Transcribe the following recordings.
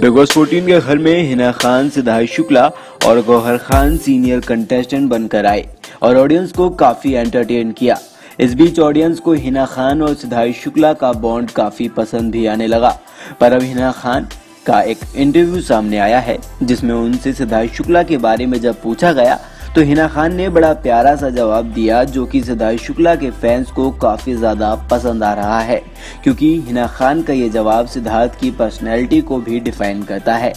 Big boss fourteen के घर में हिना खान, सिद्धार्थ शुक्ला और गौहर खान सीनियर कंटेस्टेंट बनकर आए और ऑडियंस को काफ़ी एंटरटेन किया। इस बीच ऑडियंस को हिना खान और सिद्धार्थ शुक्ला का बॉन्ड काफ़ी पसंद भी आने लगा। पर अब हिना खान का एक इंटरव्यू सामने आया है, जिसमें उनसे सिद्धार्थ शुक्ला के बारे में जब पूछा गया तो हिना खान ने बड़ा प्यारा सा जवाब दिया, जो कि सिद्धार्थ शुक्ला के फैंस को काफ़ी ज़्यादा पसंद आ रहा है, क्योंकि हिना खान का ये जवाब सिद्धार्थ की पर्सनैलिटी को भी डिफाइन करता है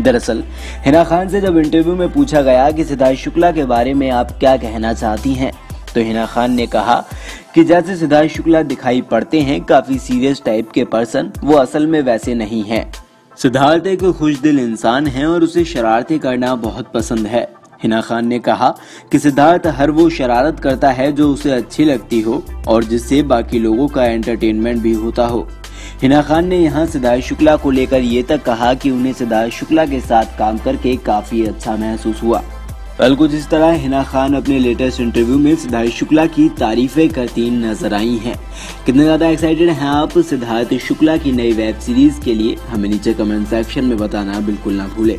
दरअसल, हिना खान से जब इंटरव्यू में पूछा गया कि सिद्धार्थ शुक्ला के बारे में आप क्या कहना चाहती हैं तो हिना खान ने कहा कि जैसे सिद्धार्थ शुक्ला दिखाई पड़ते हैं, काफ़ी सीरियस टाइप के पर्सन वो असल में वैसे नहीं हैं। सिद्धार्थ एक खुश दिल इंसान है और उसे शरारतें करना बहुत पसंद है। हिना खान ने कहा कि सिद्धार्थ हर वो शरारत करता है जो उसे अच्छी लगती हो और जिससे बाकी लोगों का एंटरटेनमेंट भी होता हो। हिना खान ने यहाँ सिद्धार्थ शुक्ला को लेकर ये तक कहा कि उन्हें सिद्धार्थ शुक्ला के साथ काम करके काफ़ी अच्छा महसूस हुआ। कल कुछ इस तरह हिना खान अपने लेटेस्ट इंटरव्यू में सिद्धार्थ शुक्ला की तारीफें करती नज़र आई हैं। कितने ज़्यादा एक्साइटेड हैं आप सिद्धार्थ शुक्ला की नई वेब सीरीज़ के लिए हमें नीचे कमेंट सेक्शन में बताना बिल्कुल ना भूलें।